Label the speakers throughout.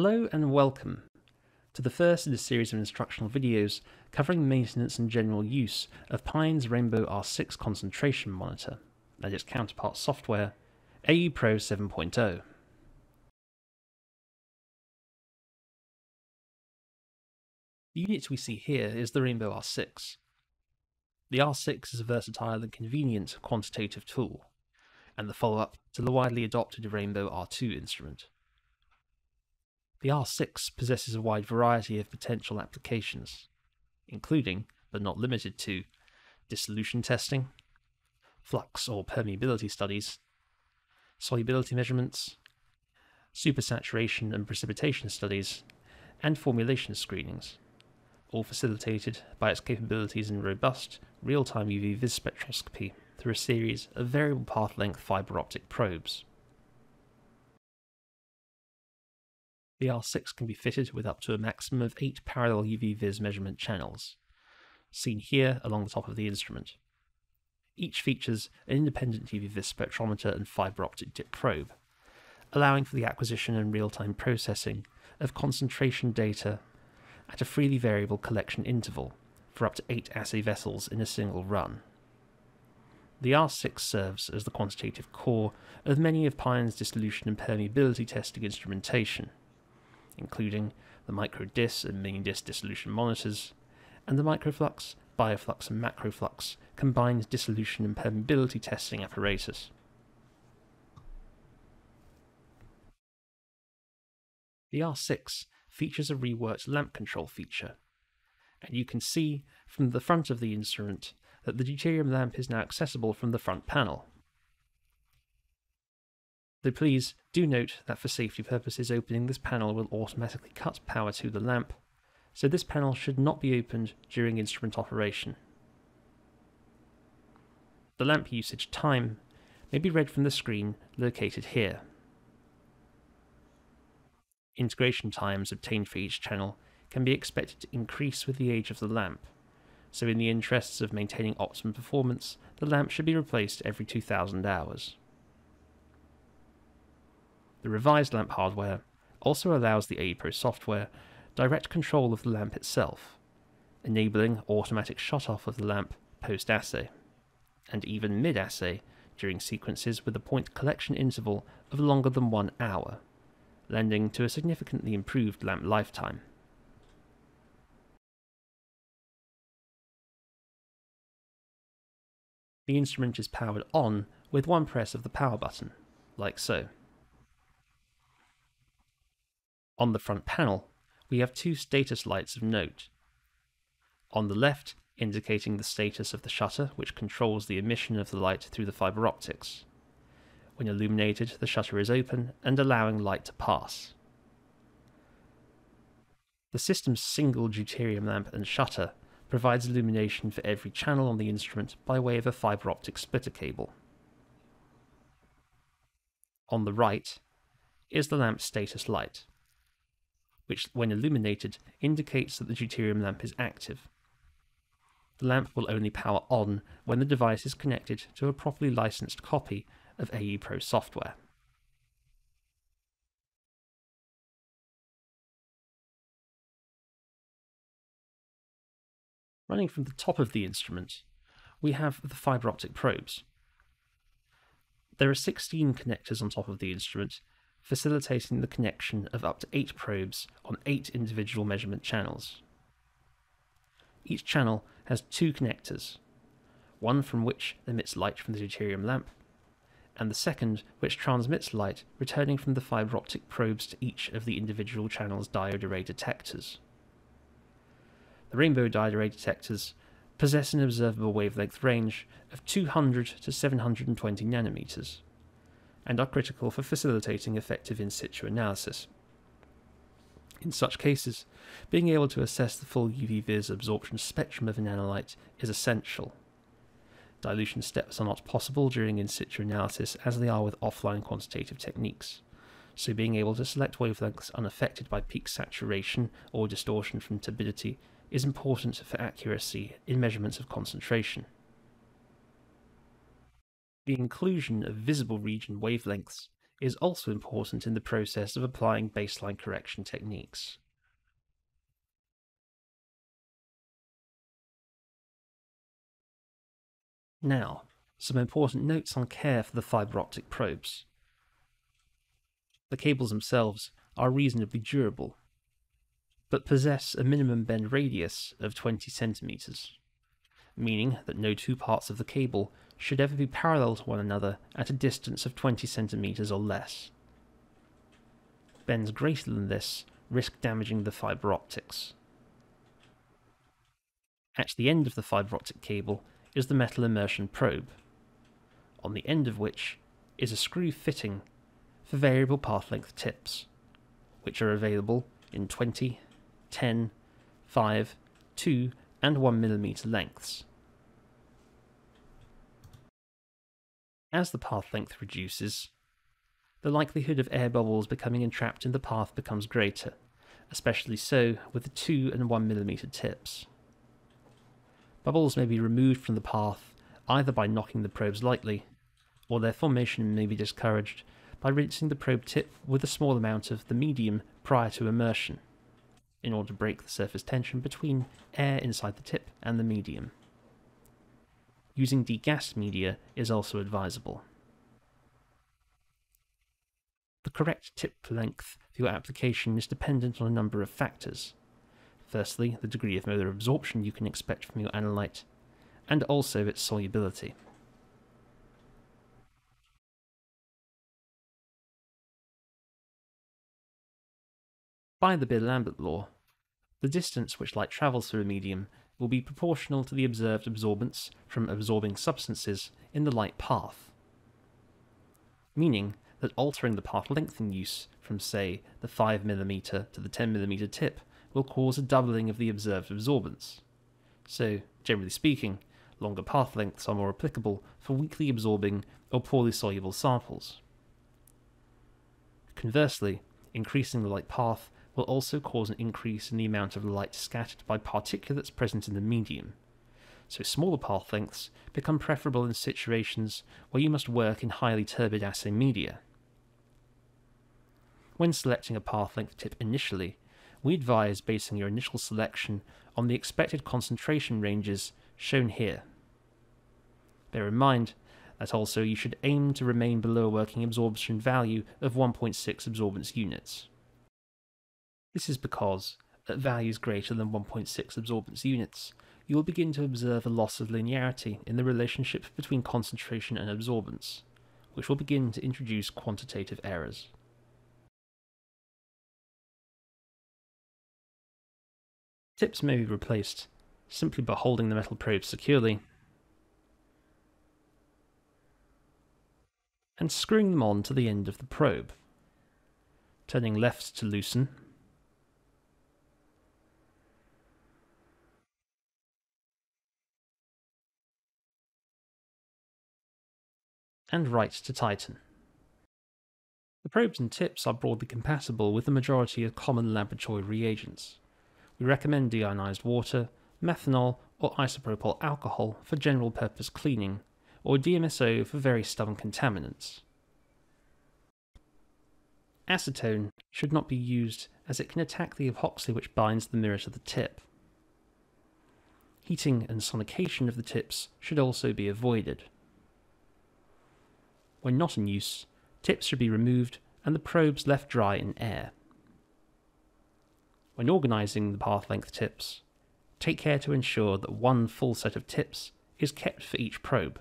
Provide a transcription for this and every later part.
Speaker 1: Hello and welcome to the first in a series of instructional videos covering maintenance and general use of Pion's Rainbow R6 concentration monitor and its counterpart software, AE Pro 7.0. The unit we see here is the Rainbow R6. The R6 is a versatile and convenient quantitative tool, and the follow-up to the widely adopted Rainbow R2 instrument. The R6 possesses a wide variety of potential applications, including, but not limited to, dissolution testing, flux or permeability studies, solubility measurements, supersaturation and precipitation studies, and formulation screenings, all facilitated by its capabilities in robust, real-time UV vis spectroscopy through a series of variable path length fiber optic probes. The R6 can be fitted with up to a maximum of 8 parallel UV-vis measurement channels, seen here along the top of the instrument. Each features an independent UV-vis spectrometer and fiber optic dip probe, allowing for the acquisition and real-time processing of concentration data at a freely variable collection interval for up to 8 assay vessels in a single run. The R6 serves as the quantitative core of many of Pion's dissolution and permeability testing instrumentation, including the microdis and mini-dis dissolution monitors, and the microflux, bioflux, and macroflux combined dissolution and permeability testing apparatus. The R6 features a reworked lamp control feature, and you can see from the front of the instrument that the deuterium lamp is now accessible from the front panel. Though please do note that for safety purposes opening this panel will automatically cut power to the lamp, so this panel should not be opened during instrument operation. The lamp usage time may be read from the screen located here. Integration times obtained for each channel can be expected to increase with the age of the lamp, so in the interests of maintaining optimum performance, the lamp should be replaced every 2000 hours. The revised lamp hardware also allows the AE Pro software direct control of the lamp itself, enabling automatic shut-off of the lamp post-assay, and even mid-assay during sequences with a point collection interval of longer than one hour, lending to a significantly improved lamp lifetime. The instrument is powered on with one press of the power button, like so. On the front panel, we have two status lights of note. On the left, indicating the status of the shutter, which controls the emission of the light through the fiber optics. When illuminated, the shutter is open and allowing light to pass. The system's single deuterium lamp and shutter provides illumination for every channel on the instrument by way of a fiber optic splitter cable. On the right is the lamp's status light, which when illuminated indicates that the deuterium lamp is active. The lamp will only power on when the device is connected to a properly licensed copy of AE Pro software. Running from the top of the instrument, we have the fiber optic probes. There are 16 connectors on top of the instrument, facilitating the connection of up to 8 probes on 8 individual measurement channels. Each channel has two connectors, one from which emits light from the deuterium lamp, and the second which transmits light returning from the fiber optic probes to each of the individual channel's diode array detectors. The rainbow diode array detectors possess an observable wavelength range of 200 to 720 nanometers, and are critical for facilitating effective in situ analysis. In such cases, being able to assess the full UV-vis absorption spectrum of an analyte is essential. Dilution steps are not possible during in situ analysis as they are with offline quantitative techniques, so being able to select wavelengths unaffected by peak saturation or distortion from turbidity is important for accuracy in measurements of concentration. The inclusion of visible region wavelengths is also important in the process of applying baseline correction techniques. Now, some important notes on care for the fibre optic probes. The cables themselves are reasonably durable, but possess a minimum bend radius of 20 centimeters, meaning that no two parts of the cable should ever be parallel to one another at a distance of 20 centimeters or less. Bends greater than this risk damaging the fibre optics. At the end of the fibre optic cable is the metal immersion probe, on the end of which is a screw fitting for variable path length tips, which are available in 20, 10, 5, 2, and 1mm lengths. As the path length reduces, the likelihood of air bubbles becoming entrapped in the path becomes greater, especially so with the 2 and 1mm tips. Bubbles may be removed from the path either by knocking the probes lightly, or their formation may be discouraged by rinsing the probe tip with a small amount of the medium prior to immersion, in order to break the surface tension between air inside the tip and the medium. Using degassed media is also advisable. The correct tip length for your application is dependent on a number of factors, Firstly, the degree of molar absorption you can expect from your analyte, and also its solubility. By the Beer-Lambert law, the distance which light travels through a medium will be proportional to the observed absorbance from absorbing substances in the light path, meaning that altering the path length in use from, say, the 5mm to the 10mm tip will cause a doubling of the observed absorbance. So, generally speaking, longer path lengths are more applicable for weakly absorbing or poorly soluble samples. Conversely, increasing the light path will also cause an increase in the amount of light scattered by particulates present in the medium, so smaller path lengths become preferable in situations where you must work in highly turbid assay media. When selecting a path length tip initially, we advise basing your initial selection on the expected concentration ranges shown here. Bear in mind that also you should aim to remain below a working absorption value of 1.6 absorbance units. This is because, at values greater than 1.6 absorbance units, you will begin to observe a loss of linearity in the relationship between concentration and absorbance, which will begin to introduce quantitative errors. Tips may be replaced simply by holding the metal probe securely and screwing them on to the end of the probe. Turning left to loosen and right to tighten. The probes and tips are broadly compatible with the majority of common laboratory reagents. We recommend deionized water, methanol, or isopropyl alcohol for general purpose cleaning, or DMSO for very stubborn contaminants. Acetone should not be used as it can attack the epoxy which binds the mirror to the tip. Heating and sonication of the tips should also be avoided. When not in use, tips should be removed and the probes left dry in air. When organising the path length tips, take care to ensure that one full set of tips is kept for each probe.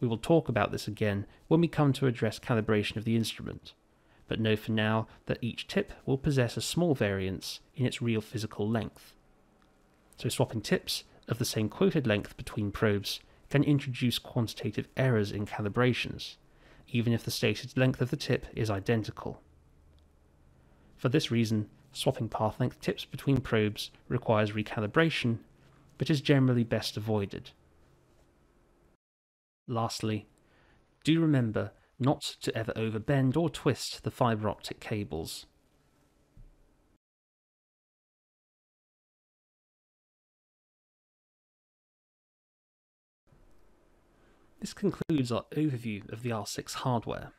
Speaker 1: We will talk about this again when we come to address calibration of the instrument, but know for now that each tip will possess a small variance in its real physical length. So swapping tips of the same quoted length between probes can introduce quantitative errors in calibrations, even if the stated length of the tip is identical. For this reason, Swapping path length tips between probes requires recalibration, but is generally best avoided. Lastly, do remember not to ever overbend or twist the fibre optic cables. This concludes our overview of the R6 hardware.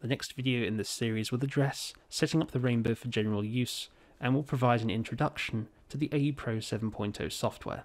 Speaker 1: The next video in this series will address setting up the Rainbow for general use and will provide an introduction to the AE Pro 7.0 software.